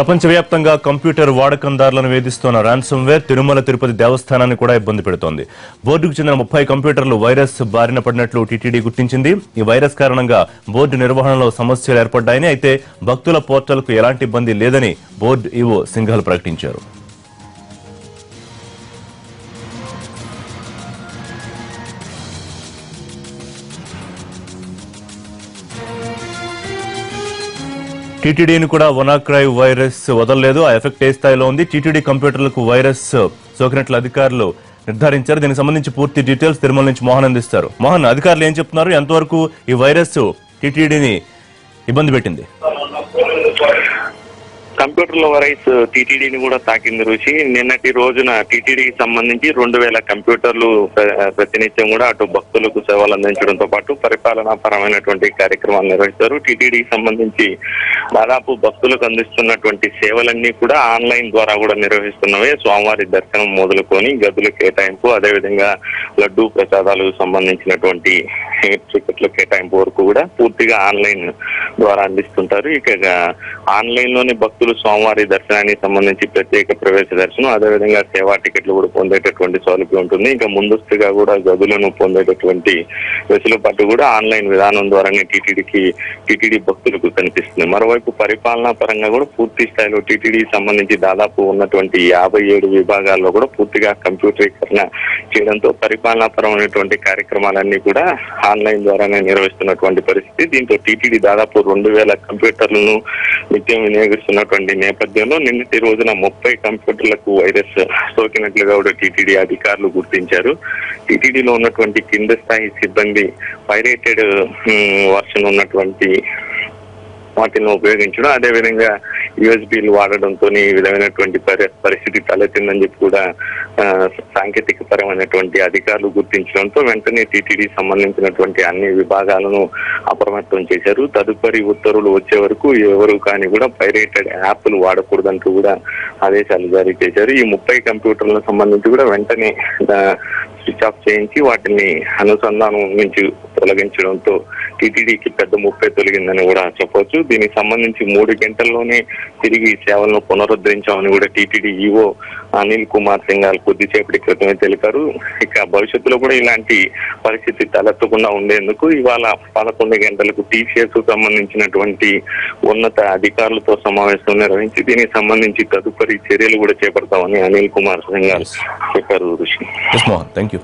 ప్రపంచవ్యాప్తంగా కంప్యూటర్ వాడకందారులను వేధిస్తున్న ర్యాన్సమ్వేర్ తిరుమల తిరుపతి దేవస్థానాన్ని కూడా ఇబ్బంది పెడుతోంది. బోర్డుకు చెందిన ముప్పై కంప్యూటర్లు వైరస్ బారిన పడినట్లు టీటీడీ గుర్తించింది. ఈ వైరస్ కారణంగా బోర్డు నిర్వహణలో సమస్యలు ఏర్పడ్డాయని అయితే భక్తుల పోర్టల్కు ఎలాంటి ఇబ్బంది లేదని బోర్డు ఈవో సింఘాల్ ప్రకటించారు. టీటీడీని కూడా వనాక్రై వైరస్ వదలలేదు. ఆ ఎఫెక్ట్ ఏ స్థాయిలో ఉంది? టీటీడీ కంప్యూటర్లకు వైరస్ సోకినట్లు అధికారులు నిర్ధారించారు. దీనికి సంబంధించి పూర్తి డీటెయిల్స్ తిరుమల నుంచి మోహన్ అందిస్తారు. మోహన్ అధికారులు ఏం చెప్తున్నారు? ఎంతవరకు ఈ వైరస్ టీటీడీని ఇబ్బంది పెట్టింది? కంప్యూటర్ల వైరస్ uh, టీటీడీని కూడా తాకింది రుచి నిన్నటి రోజున టీటీడీకి సంబంధించి రెండు వేల కంప్యూటర్లు uh, ప్రతినిత్యం కూడా అటు భక్తులకు సేవలు అందించడంతో పాటు పరిపాలనా పరమైనటువంటి కార్యక్రమాలు నిర్వహిస్తారు. టీటీడీకి సంబంధించి దాదాపు భక్తులకు అందిస్తున్నటువంటి సేవలన్నీ కూడా ఆన్లైన్ ద్వారా కూడా నిర్వహిస్తున్నవే. స్వామివారి దర్శనం మొదలుకొని గదుల కేటాయింపు అదేవిధంగా లడ్డూ ప్రసాదాలకు సంబంధించినటువంటి టికెట్ల కేటాయింపు వరకు కూడా పూర్తిగా ఆన్లైన్ ద్వారా అందిస్తుంటారు. ఇక ఆన్లైన్లోనే భక్తులు స్వామివారి దర్శనానికి సంబంధించి ప్రత్యేక ప్రవేశ దర్శనం అదేవిధంగా సేవా టికెట్లు కూడా పొందేటటువంటి సౌలభ్యం ఉంటుంది. ఇంకా ముందస్తుగా కూడా గదులను పొందేటటువంటి వెసులుబాటు కూడా ఆన్లైన్ విధానం ద్వారానే టీటీడీకి టీటీడీ భక్తులకు కనిపిస్తుంది. మరోవైపు పరిపాలనా పరంగా కూడా పూర్తి స్థాయిలో టీటీడీ సంబంధించి దాదాపు ఉన్నటువంటి యాభై ఏడు విభాగాల్లో కూడా పూర్తిగా కంప్యూటరీకరణ చేయడంతో పరిపాలనా పరమైనటువంటి కార్యక్రమాలన్నీ కూడా ఆన్లైన్ ద్వారానే నిర్వహిస్తున్నటువంటి పరిస్థితి. దీంతో టీటీడీ దాదాపు రెండు వేల కంప్యూటర్లను నిత్యం వినియోగిస్తున్నటువంటి నేపథ్యంలో నిన్నటి రోజున ముప్పై కంప్యూటర్లకు వైరస్ సోకినట్లుగా కూడా టీటీడీ అధికారులు గుర్తించారు. టీటీడీలో ఉన్నటువంటి కింద స్థాయి సిబ్బంది పైరేటెడ్ వర్షన్ ఉన్నటువంటి వాటిని ఉపయోగించడం. అదేవిధంగా యూఎస్బీలు వాడడంతో ఈ విధమైనటువంటి పరి- పరిస్థితి తలెత్తిందని చెప్పి కూడా సాంకేతిక పరమైనటువంటి అధికారులు గుర్తించడంతో వెంటనే టీటీడీ సంబంధించినటువంటి అన్ని విభాగాలను అప్రమత్తం చేశారు. తదుపరి ఉత్తర్వులు వచ్చే వరకు ఎవరు కానీ కూడా పైరేటెడ్ యాప్లు వాడకూడదంటూ కూడా ఆదేశాలు జారీ చేశారు. ఈ ముప్పై కంప్యూటర్లకు సంబంధించి కూడా వెంటనే స్విచ్ ఆఫ్ చేయించి వాటిని అనుసంధానం నుంచి తొలగించడంతో టీటీడీకి పెద్ద ముప్పై తొలగిందని కూడా చెప్పవచ్చు దీనికి సంబంధించి మూడు గంటల్లోనే తిరిగి సేవలను పునరుద్ధరించామని కూడా టీటీడీ ఈవో అనిల్ కుమార్ సింఘాల్ కొద్దిసేపటి క్రితమే తెలిపారు. ఇక భవిష్యత్తులో కూడా ఇలాంటి పరిస్థితి తలెత్తకుండా ఉండేందుకు ఇవాళ పదకొండు గంటలకు టీసీఎస్ సంబంధించినటువంటి ఉన్నత అధికారులతో సమావేశం నిర్వహించి దీనికి సంబంధించి తదుపరి చర్యలు కూడా చేపడతామని అనిల్ కుమార్ సింఘాల్ చెప్పారు. ఋషి థ్యాంక్ యూ